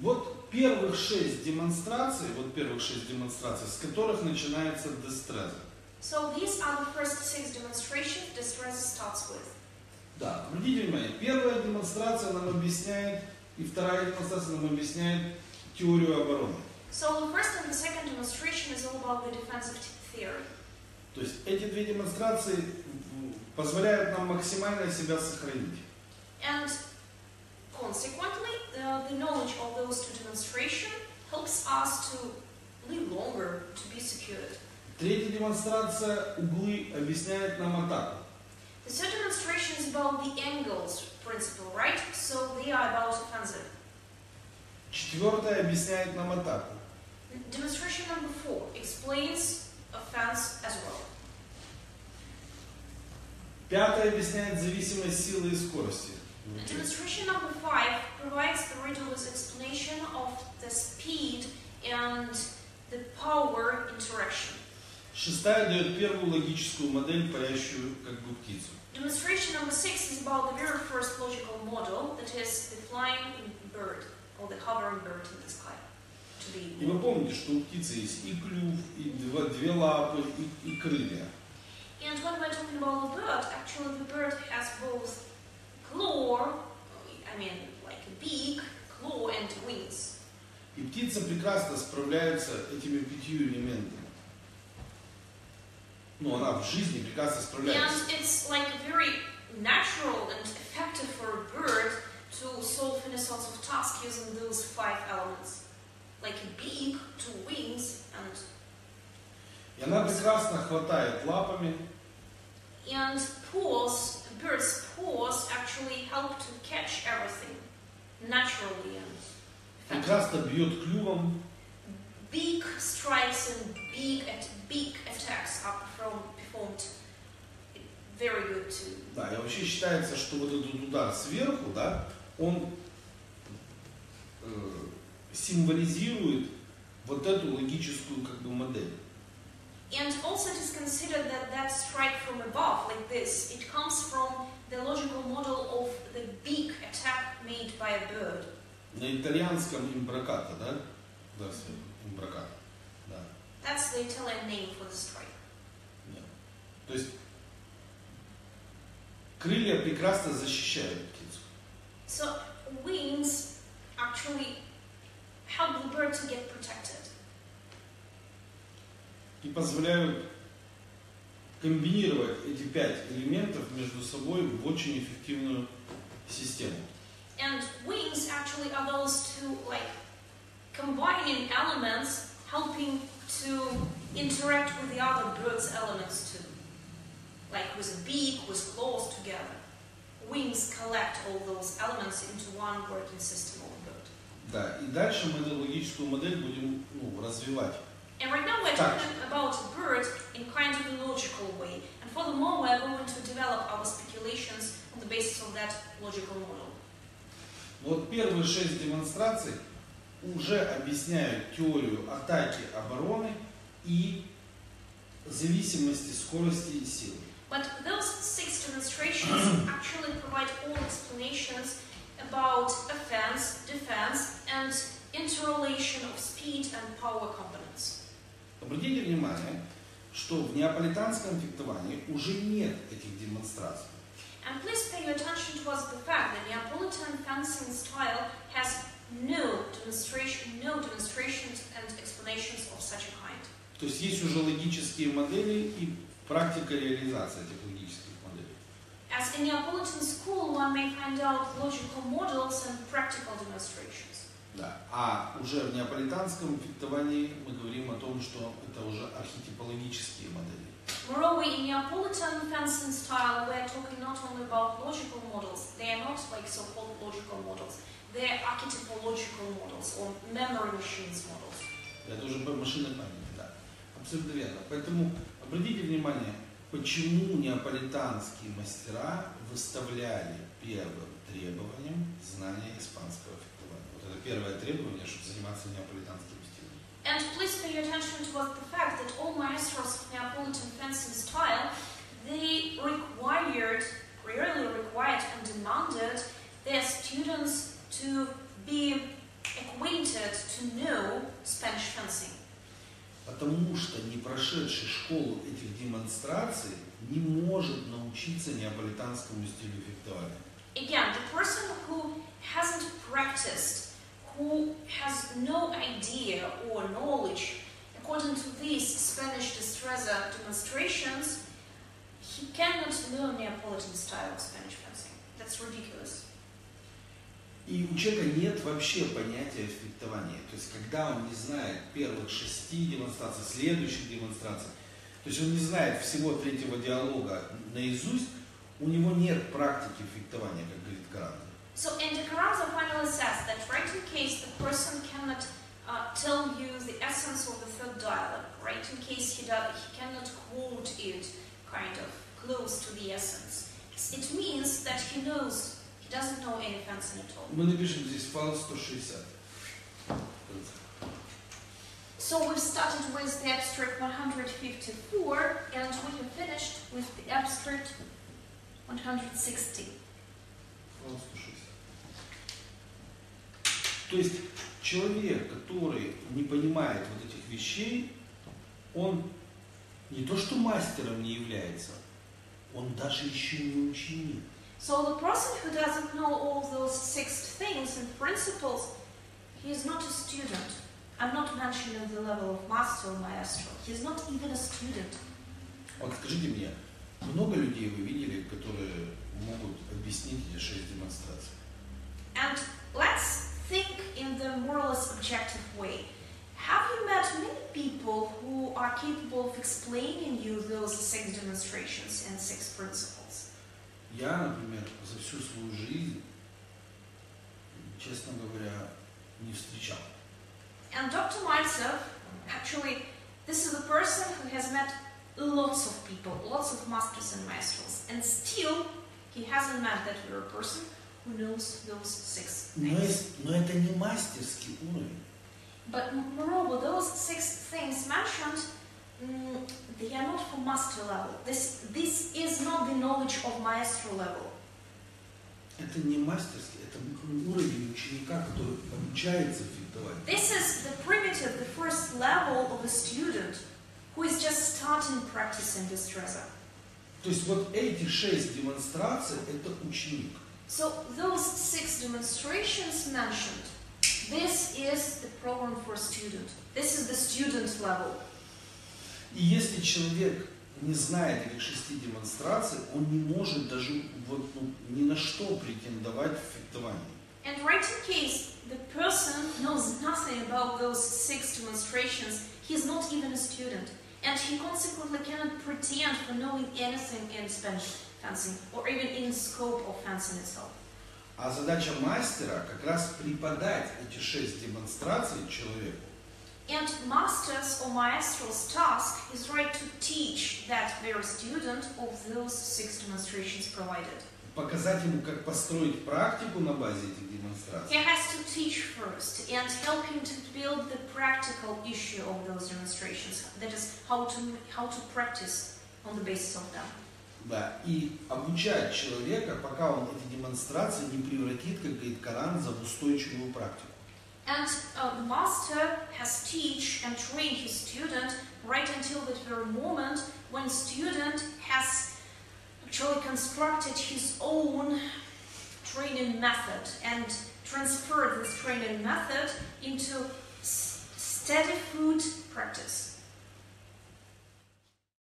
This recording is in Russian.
Вот первых шесть демонстраций, вот первых шесть демонстраций, с которых начинается дестреза. So these are the first six demonstrations Distress starts with. Да, обратите внимание, первая демонстрация нам объясняет, и вторая демонстрация нам объясняет теорию обороны. So the first and the second demonstration is all about the defensive theory. То есть эти две демонстрации позволяют нам максимально себя сохранить. And consequently, the, the knowledge of those two demonstrations helps us to live longer, to be secured. Третья демонстрация углы объясняет нам атаку. The third demonstration is about the angles principle, right? So they are about offensive. Четвертая объясняет нам атаку. Demonstration number four explains offense as well. Пятая объясняет зависимость силы и скорости. Demonstration number five provides the riddle's explanation of the speed and the power interaction. Шестая дает первую логическую модель, парящую как бы птицу. Demonstration number six is about the very first logical model, that is the flying bird, or the hovering bird in the sky. To И be вы помните, что у птицы есть и клюв, и два- две лапы, и, и крылья. And when we're talking about the bird, actually the bird has прекрасно справляется этими пятью элементами. Ну, она в жизни прекрасно And справляется. it's like very natural and effective for a bird to solve any sorts of task using those five elements. Like a beak, two wings, and И она прекрасно хватает лапами, and paws, bird's paws actually help to catch everything naturally and прекрасно бьет клювом, Beak strikes and beak at beak attacks are performed, performed very good too. Да, и вообще считается, что вот этот удар сверху, да, он э, символизирует вот эту логическую как бы модель. And also it is considered that that strike from above, like this, it comes from the logical model of the beak attack made by a bird. На итальянском имбраката, да? Да, имбраката. Да. That's the Italian name for the strike. Нет. То есть крылья прекрасно защищают птицу. So wings actually help the bird to get protected. и позволяют комбинировать эти пять элементов между собой в очень эффективную систему. And wings actually are those two like combining elements helping to interact with the other bird's elements too. Like with a beak, with claws together. Wings collect all those elements into one working system of a bird. Да, и дальше мы эту логическую модель будем ну, развивать. And right now we're Так. talking about a bird in kind of a logical way. And furthermore, we're going to develop our speculations on the basis of that logical model. Вот первые шесть демонстраций уже объясняют теорию атаки, обороны и зависимости скорости и силы. But those six demonstrations actually provide all explanations about offense, defense, and interrelation of speed and power components. Обратите внимание, что в неаполитанском фехтовании уже нет этих демонстраций. And please pay your attention towards the fact that Neapolitan fencing style has no demonstration, no demonstrations and explanations of such a kind. То есть есть уже логические модели и практика реализации этих логических моделей. As in Neapolitan school, one may find out logical models and practical demonstrations. Да. А уже в неаполитанском фехтовании мы говорим о том, что это уже архетипологические модели. Moreover, in Neapolitan fencing style, we're talking not only about logical models, they are not like so-called logical models, they're archetypological models or memory machines models. Это уже по машинной памяти, да. Абсолютно верно. Поэтому обратите внимание, почему неаполитанские мастера выставляли первым требованием знания испанского фехтования. Вот это первое требование, чтобы заниматься неаполитанским стилем. And please pay attention to what the fact that all maestros of Neapolitan fencing style, they required, really required and demanded their students to be Потому что не прошедший школу этих демонстраций не может научиться неаполитанскому стилю фехтования. Again, the person who hasn't practiced, who has no idea or knowledge according to these Spanish destreza demonstrations, he cannot learn Neapolitan style of Spanish fencing. That's ridiculous. И у человека нет вообще понятия фехтования. То есть, когда он не знает первых шести демонстраций, следующих демонстраций, то есть он не знает всего третьего диалога наизусть, у него нет практики фехтования, как говорит Коран. So, and the Carranza finally says that right in case the person cannot uh, tell you the essence of the third dialogue, right in case he, does, he cannot quote it kind of close to the essence, it means that he knows, he doesn't know any fencing at all. Мы напишем здесь файл 160. So we've started with the abstract 154 and we have finished with the abstract 160. Файл 160. То есть человек, который не понимает вот этих вещей, он не то что мастером не является, он даже еще не ученик. So the person who doesn't know all those six things and principles, he is not a student. I'm not mentioning the level of master or maestro. He's not even a student. Вот скажите мне, много людей вы видели, которые могут объяснить эти шесть демонстраций? And let's think in the more or less objective way. Have you met many people who are capable of explaining you those six demonstrations and six principles? Я, например, за всю свою жизнь, честно говоря, не встречал. And Dr. Maltsev, actually, this is a person who has met lots of people, lots of masters and maestros, and still he hasn't met that rare person who knows those six Но, things. есть- но это не мастерский уровень. But moreover, those six things mentioned, mm, they are not for master level. This, this is not the knowledge of maestro level. Это не мастерский, это уровень ученика, который обучается фехтовать. This is the primitive, the first level of a student who is just starting practicing distressa. То есть вот эти шесть демонстраций – это ученик. So those six demonstrations mentioned, this is the program for student. This is the student level. И если человек не знает этих шести демонстраций, он не может даже вот, ну, ни на что претендовать в фехтовании. And right in case the person knows nothing about those six demonstrations, he is not even a student. And he consequently cannot pretend for knowing anything in Spanish fencing or even in scope of fencing itself. А задача мастера как раз преподать эти шесть демонстраций человеку, And master's or maestro's task is right to teach that very student of those six demonstrations provided. показать ему, как построить практику на базе этих демонстраций. He has to teach first and help him to build the practical issue of those demonstrations. That is how to how to practice on the basis of them. Да, и обучать человека, пока он эти демонстрации не превратит, как говорит Коран, за устойчивую практику. And uh, the master has teach and train his student right until that very moment when student has actually constructed his own training method and transferred this training method into steady food practice.